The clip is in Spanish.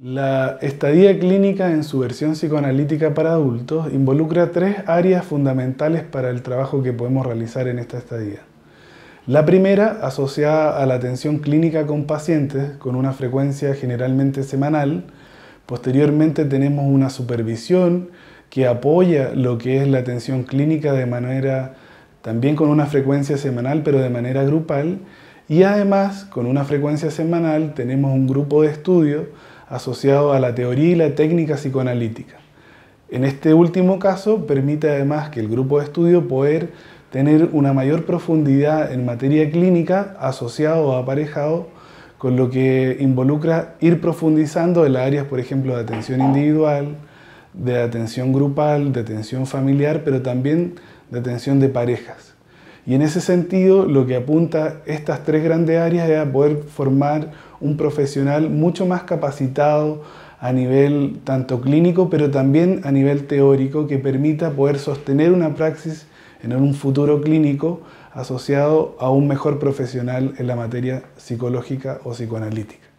La estadía clínica en su versión psicoanalítica para adultos involucra tres áreas fundamentales para el trabajo que podemos realizar en esta estadía. La primera, asociada a la atención clínica con pacientes con una frecuencia generalmente semanal. Posteriormente tenemos una supervisión que apoya lo que es la atención clínica de manera también con una frecuencia semanal pero de manera grupal. Y además, con una frecuencia semanal tenemos un grupo de estudio asociado a la teoría y la técnica psicoanalítica. En este último caso, permite además que el grupo de estudio poder tener una mayor profundidad en materia clínica asociado o aparejado con lo que involucra ir profundizando en las áreas, por ejemplo, de atención individual, de atención grupal, de atención familiar, pero también de atención de parejas. Y en ese sentido, lo que apunta estas tres grandes áreas es a poder formar un profesional mucho más capacitado a nivel tanto clínico, pero también a nivel teórico, que permita poder sostener una praxis en un futuro clínico asociado a un mejor profesional en la materia psicológica o psicoanalítica.